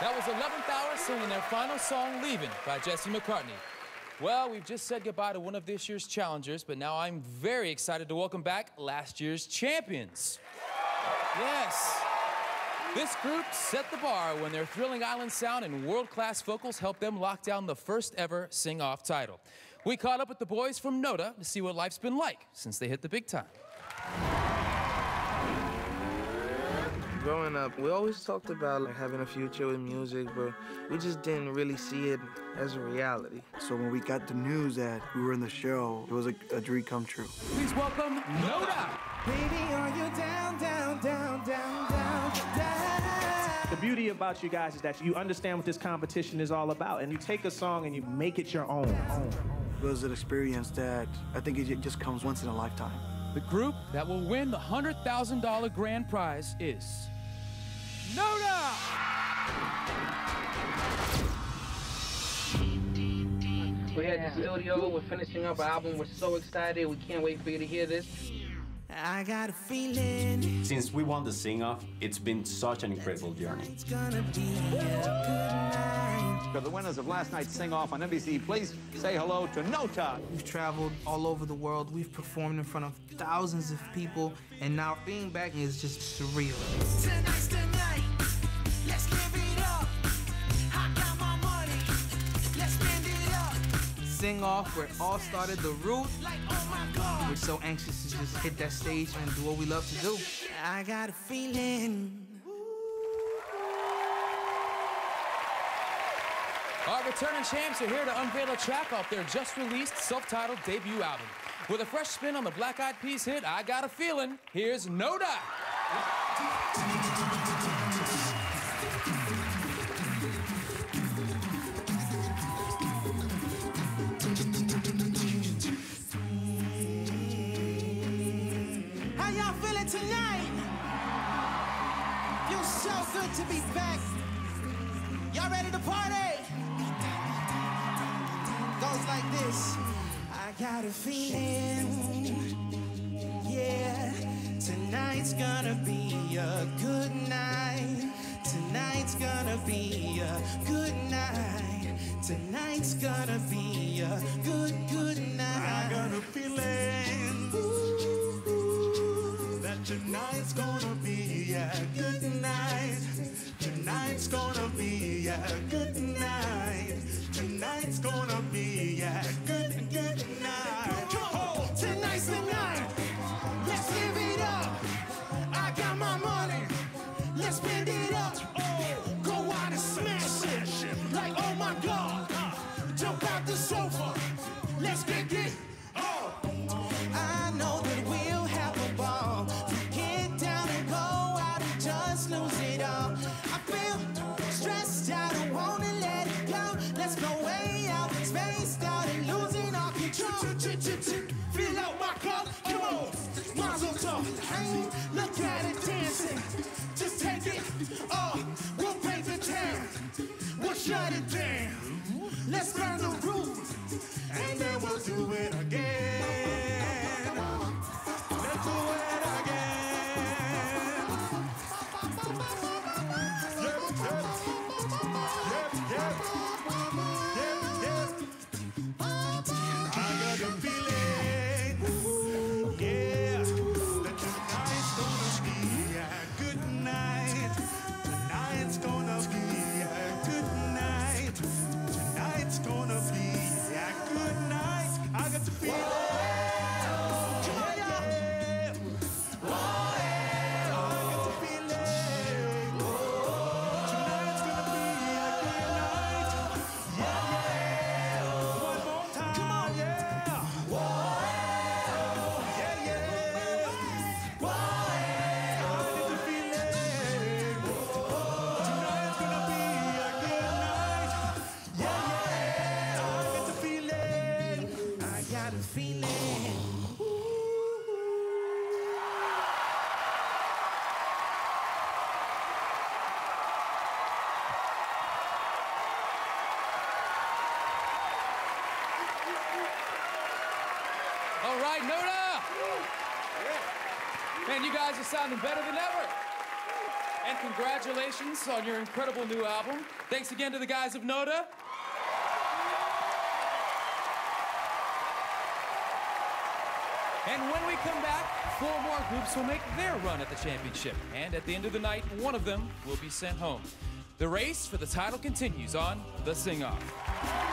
That was 11th Hour singing their final song, Leaving, by Jesse McCartney. Well, we've just said goodbye to one of this year's challengers, but now I'm very excited to welcome back last year's champions. Yes. This group set the bar when their thrilling island sound and world-class vocals helped them lock down the first ever sing-off title. We caught up with the boys from Nota to see what life's been like since they hit the big time. Growing up, we always talked about like, having a future with music, but we just didn't really see it as a reality. So when we got the news that we were in the show, it was a, a dream come true. Please welcome Nota. Baby, are you down, down, down, down, down, down? The beauty about you guys is that you understand what this competition is all about, and you take a song and you make it your own. It was an experience that I think it just comes once in a lifetime. The group that will win the $100,000 grand prize is Nota! We're here at the studio. We're finishing up our album. We're so excited. We can't wait for you to hear this. I got a feeling Since we won the sing off, it's been such an incredible journey. it's gonna be a good night. For the winners of last night's Sing Off on NBC, please say hello to Nota. We've traveled all over the world. We've performed in front of thousands of people, and now being back is just surreal. Sing off where it all started, the root. Like, oh my God. We're so anxious to just hit that stage and do what we love to do. I got a feeling. Our returning champs are here to unveil a track off their just released self-titled debut album. With a fresh spin on the Black Eyed Peas hit, I Got a Feeling, here's Nota. How y'all feeling tonight? Feels so good to be back. Y'all ready to party? Goes like this. I got a feeling. Yeah, tonight's gonna be a good night. Tonight's gonna be a good night. Tonight's gonna be a good, good night. I got a feeling that tonight's gonna be a good night. Tonight's gonna be a good night. Tonight's gonna be a good, good night. Oh, tonight's the night. Let's give it up. I got my money. Let's spend it up. Oh, go out and smash it. Like, oh my God. Let's burn the roof. And then we'll do it again. Feeling. All right, Nota! Man, you guys are sounding better than ever. And congratulations on your incredible new album. Thanks again to the guys of Nota. And when we come back, four more groups will make their run at the championship. And at the end of the night, one of them will be sent home. The race for the title continues on The Sing Off.